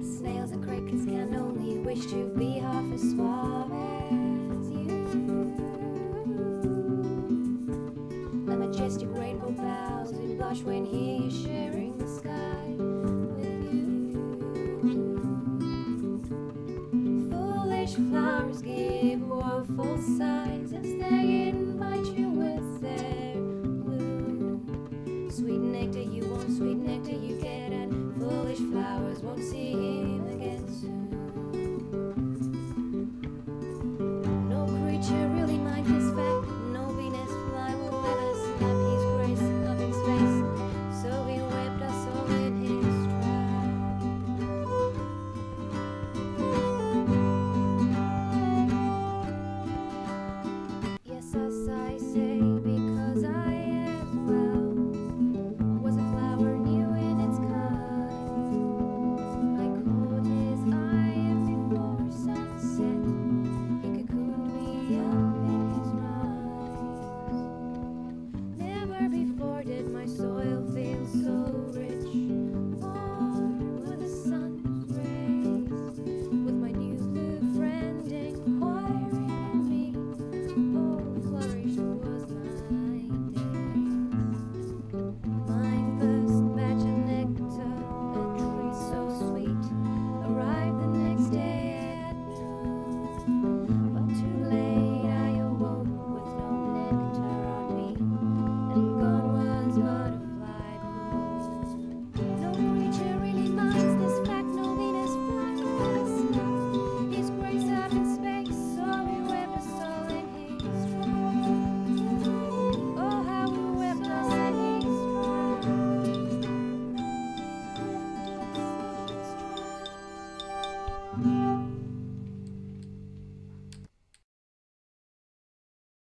Snails and crickets can only wish to be half as suave as you. The majestic rainbow bows and blush when he is sharing the sky. flowers give woeful sighs as they invite you with their bloom. Sweet nectar you want, sweet nectar you get, and foolish flowers won't see never before did my soul.